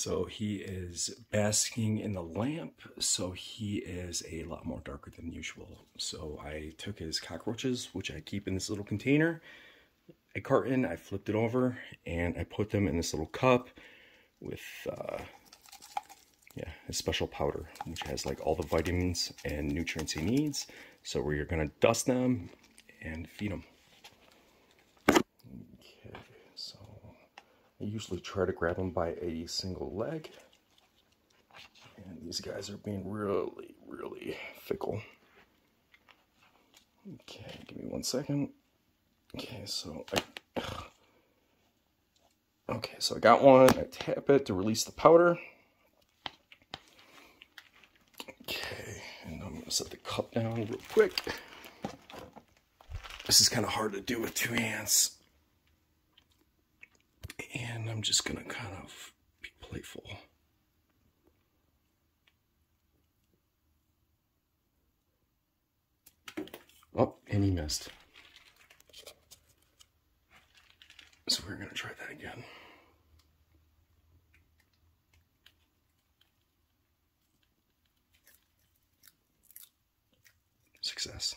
So he is basking in the lamp, so he is a lot more darker than usual. So I took his cockroaches, which I keep in this little container, a carton, I flipped it over, and I put them in this little cup with, uh, yeah, a special powder, which has like all the vitamins and nutrients he needs. So we're gonna dust them and feed them. Okay, so I usually try to grab them by a single leg. And these guys are being really, really fickle. Okay, give me one second. Okay, so I... Okay, so I got one. I tap it to release the powder. Okay, and I'm gonna set the cup down real quick. This is kind of hard to do with two hands. And I'm just gonna kind of be playful. Oh, and he missed. So we're gonna try that again. Success.